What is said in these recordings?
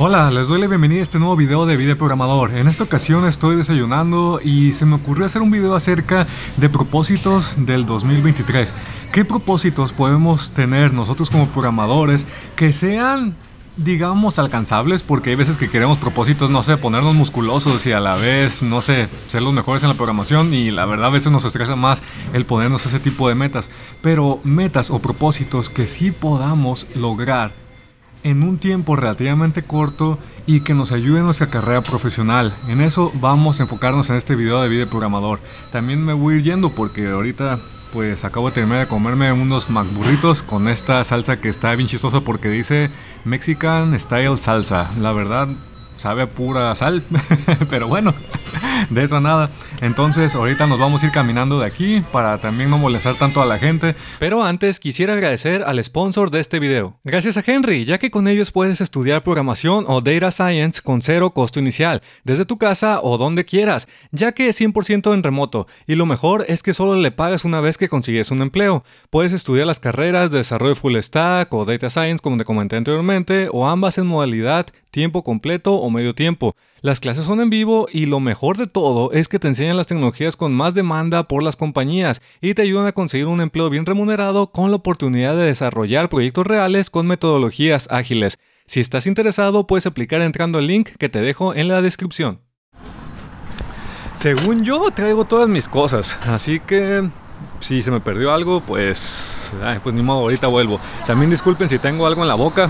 Hola, les doy la bienvenida a este nuevo video de Video Programador. En esta ocasión estoy desayunando y se me ocurrió hacer un video acerca de propósitos del 2023. ¿Qué propósitos podemos tener nosotros como programadores que sean digamos, alcanzables, porque hay veces que queremos propósitos, no sé, ponernos musculosos y a la vez, no sé, ser los mejores en la programación y la verdad a veces nos estresa más el ponernos ese tipo de metas, pero metas o propósitos que sí podamos lograr en un tiempo relativamente corto y que nos ayude en nuestra carrera profesional. En eso vamos a enfocarnos en este video de video programador. También me voy a ir yendo porque ahorita pues acabo de terminar de comerme unos McBurritos con esta salsa que está bien chistosa porque dice Mexican Style Salsa. La verdad sabe pura sal, pero bueno, de eso nada. Entonces ahorita nos vamos a ir caminando de aquí para también no molestar tanto a la gente. Pero antes quisiera agradecer al sponsor de este video. Gracias a Henry, ya que con ellos puedes estudiar programación o data science con cero costo inicial, desde tu casa o donde quieras, ya que es 100% en remoto. Y lo mejor es que solo le pagas una vez que consigues un empleo. Puedes estudiar las carreras de desarrollo full stack o data science como te comenté anteriormente, o ambas en modalidad tiempo completo o medio tiempo. Las clases son en vivo y lo mejor de todo es que te enseñan las tecnologías con más demanda por las compañías y te ayudan a conseguir un empleo bien remunerado con la oportunidad de desarrollar proyectos reales con metodologías ágiles. Si estás interesado puedes aplicar entrando al link que te dejo en la descripción. Según yo traigo todas mis cosas, así que si se me perdió algo pues, pues ni modo, ahorita vuelvo. También disculpen si tengo algo en la boca,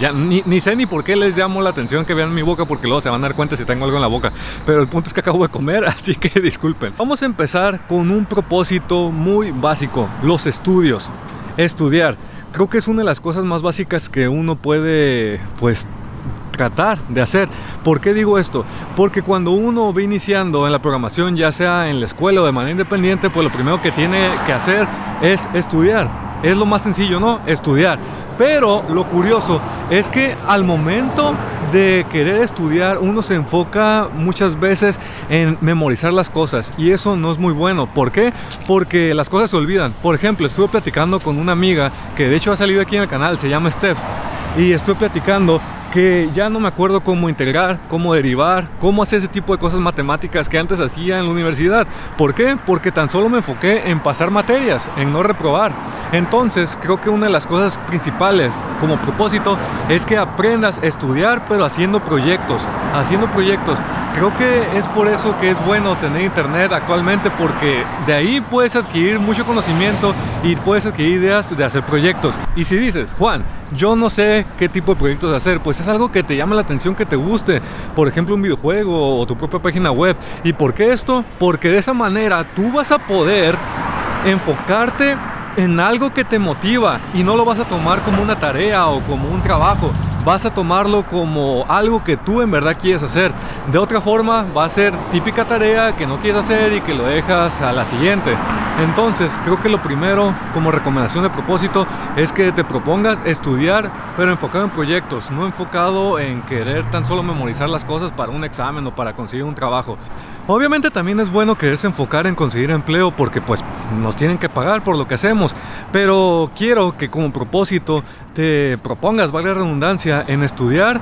ya ni, ni, sé ni por qué les llamo la atención que vean mi boca porque luego se van a dar cuenta si tengo algo en la boca. Pero el punto es que acabo de comer, así que disculpen. Vamos a empezar con un propósito muy básico, los estudios. Estudiar. Creo que es una de las cosas más básicas que uno puede pues tratar de hacer. ¿Por qué digo esto? Porque cuando uno va iniciando en la programación, ya sea en la escuela o de manera independiente, pues lo primero que tiene que hacer es estudiar. Es lo más sencillo, ¿no? Estudiar. Pero lo curioso es que al momento de querer estudiar uno se enfoca muchas veces en memorizar las cosas y eso no es muy bueno. ¿Por qué? Porque las cosas se olvidan. Por ejemplo, estuve platicando con una amiga que de hecho ha salido aquí en el canal, se llama Steph, y estoy platicando que ya no me acuerdo cómo integrar, cómo derivar, cómo hacer ese tipo de cosas matemáticas que antes hacía en la universidad. ¿Por qué? Porque tan solo me enfoqué en pasar materias, en no reprobar. Entonces, creo que una de las cosas principales como propósito es que aprendas a estudiar, pero haciendo proyectos, haciendo proyectos. Creo que es por eso que es bueno tener internet actualmente porque de ahí puedes adquirir mucho conocimiento y puedes adquirir ideas de hacer proyectos. Y si dices, Juan, yo no sé qué tipo de proyectos hacer, pues es algo que te llama la atención, que te guste. Por ejemplo, un videojuego o tu propia página web. ¿Y por qué esto? Porque de esa manera tú vas a poder enfocarte en algo que te motiva y no lo vas a tomar como una tarea o como un trabajo. Vas a tomarlo como algo que tú en verdad quieres hacer. De otra forma, va a ser típica tarea que no quieres hacer y que lo dejas a la siguiente. Entonces, creo que lo primero como recomendación de propósito es que te propongas estudiar, pero enfocado en proyectos, no enfocado en querer tan solo memorizar las cosas para un examen o para conseguir un trabajo. Obviamente también es bueno quererse enfocar en conseguir empleo porque pues nos tienen que pagar por lo que hacemos, pero quiero que como propósito te propongas, valga redundancia, en estudiar,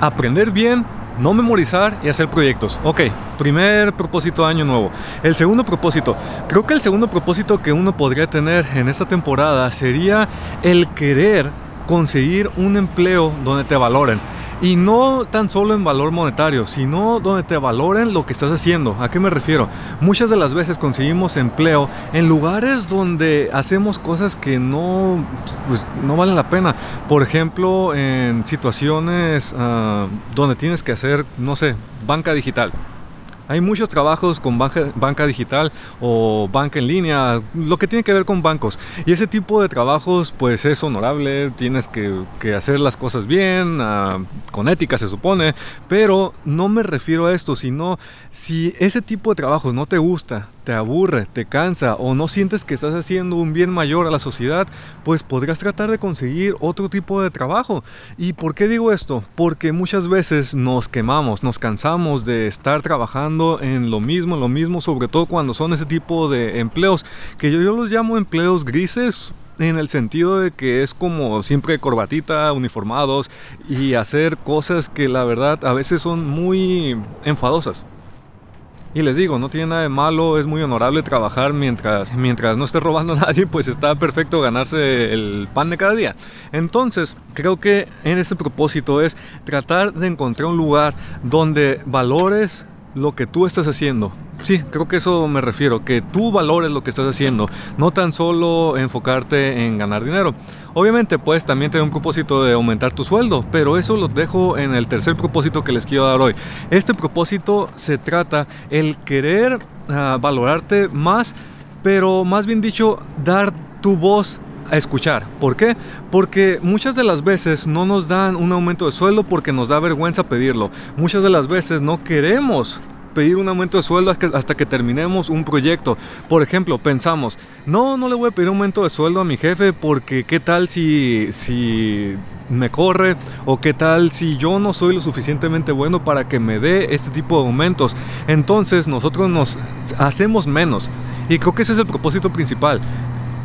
aprender bien, no memorizar y hacer proyectos. Ok, primer propósito año nuevo. El segundo propósito, creo que el segundo propósito que uno podría tener en esta temporada sería el querer conseguir un empleo donde te valoren. Y no tan solo en valor monetario, sino donde te valoren lo que estás haciendo. ¿A qué me refiero? Muchas de las veces conseguimos empleo en lugares donde hacemos cosas que no, pues, no valen la pena. Por ejemplo, en situaciones uh, donde tienes que hacer, no sé, banca digital. Hay muchos trabajos con banca, digital o banca en línea, lo que tiene que ver con bancos. Y ese tipo de trabajos pues es honorable, tienes que, hacer las cosas bien, ah, con ética se supone, pero no me refiero a esto, sino si ese tipo de trabajos no te gusta, te aburre, te cansa o no sientes que estás haciendo un bien mayor a la sociedad, pues podrías tratar de conseguir otro tipo de trabajo. ¿Y por qué digo esto? Porque muchas veces nos quemamos, nos cansamos de estar trabajando en lo mismo, lo mismo, sobre todo cuando son ese tipo de empleos, que yo, yo los llamo empleos grises en el sentido de que es como siempre corbatita, uniformados y hacer cosas que la verdad a veces son muy enfadosas. Y les digo, no tiene nada de malo, es muy honorable trabajar mientras, mientras no esté robando a nadie, pues está perfecto ganarse el pan de cada día. Entonces, creo que en este propósito es tratar de encontrar un lugar donde valores lo que tú estás haciendo. Sí, creo que eso me refiero, que tú valores lo que estás haciendo, no tan solo enfocarte en ganar dinero. Obviamente puedes también tener un propósito de aumentar tu sueldo, pero eso lo dejo en el tercer propósito que les quiero dar hoy. Este propósito se trata el querer ah, valorarte más, pero más bien dicho, dar tu voz a escuchar. ¿Por qué? Porque muchas de las veces no nos dan un aumento de sueldo porque nos da vergüenza pedirlo. Muchas de las veces no queremos pedir un aumento de sueldo hasta que terminemos un proyecto. Por ejemplo, pensamos, no, no le voy a pedir aumento de sueldo a mi jefe porque qué tal si, si me corre o qué tal si yo no soy lo suficientemente bueno para que me dé este tipo de aumentos. Entonces nosotros nos hacemos menos. Y creo que ese es el propósito principal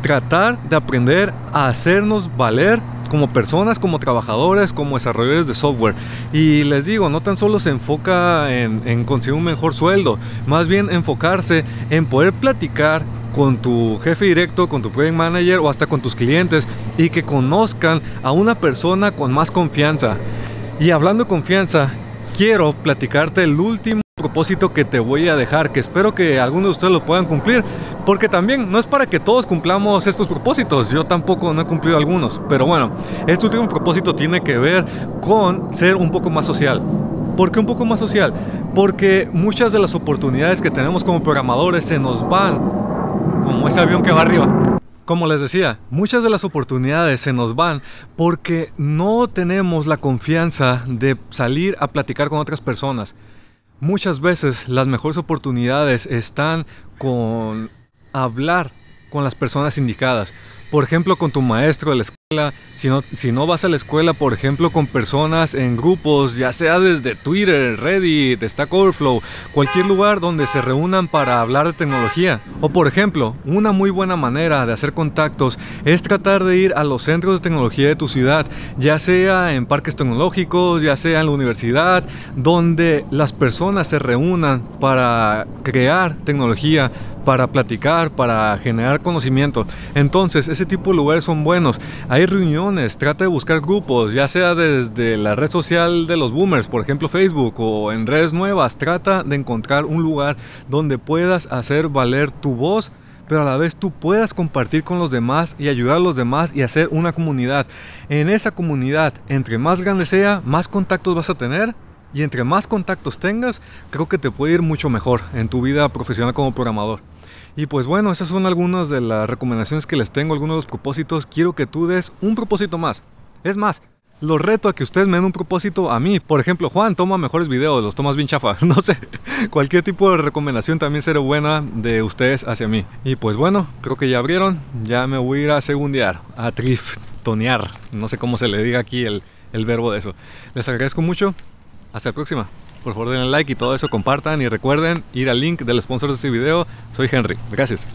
tratar de aprender a hacernos valer como personas, como trabajadores, como desarrolladores de software. Y les digo, no tan solo se enfoca en, conseguir un mejor sueldo, más bien enfocarse en poder platicar con tu jefe directo, con tu project manager o hasta con tus clientes y que conozcan a una persona con más confianza. Y hablando de confianza, quiero platicarte el último propósito que te voy a dejar, que espero que algunos de ustedes lo puedan cumplir, porque también no es para que todos cumplamos estos propósitos, yo tampoco no he cumplido algunos, pero bueno, este último propósito tiene que ver con ser un poco más social. ¿Por qué un poco más social? Porque muchas de las oportunidades que tenemos como programadores se nos van como ese avión que va arriba. Como les decía, muchas de las oportunidades se nos van porque no tenemos la confianza de salir a platicar con otras personas. Muchas veces las mejores oportunidades están con hablar con las personas indicadas. Por ejemplo, con tu maestro de la escuela, si no, si no vas a la escuela, por ejemplo, con personas en grupos, ya sea desde Twitter, Reddit, Stack Overflow, cualquier lugar donde se reúnan para hablar de tecnología. O por ejemplo, una muy buena manera de hacer contactos es tratar de ir a los centros de tecnología de tu ciudad, ya sea en parques tecnológicos, ya sea en la universidad, donde las personas se reúnan para crear tecnología para platicar, para generar conocimiento. Entonces, ese tipo de lugares son buenos. Hay reuniones, trata de buscar grupos, ya sea desde la red social de los boomers, por ejemplo Facebook, o en redes nuevas. Trata de encontrar un lugar donde puedas hacer valer tu voz pero a la vez tú puedas compartir con los demás y ayudar a los demás y hacer una comunidad. En esa comunidad, entre más grande sea, más contactos vas a tener y entre más contactos tengas, creo que te puede ir mucho mejor en tu vida profesional como programador. Y pues bueno, esas son algunas de las recomendaciones que les tengo, algunos de los propósitos. Quiero que tú des un propósito más. Es más, los reto a que ustedes me den un propósito a mí. Por ejemplo, Juan, toma mejores videos, los tomas bien chafa. No sé, cualquier tipo de recomendación también será buena de ustedes hacia mí. Y pues bueno, creo que ya abrieron. Ya me voy a ir a segundear, a triftonear. No sé cómo se le diga aquí el, el verbo de eso. Les agradezco mucho. Hasta la próxima. Por favor denle like y todo eso compartan y recuerden ir al link del sponsor de este video. Soy Henry. Gracias.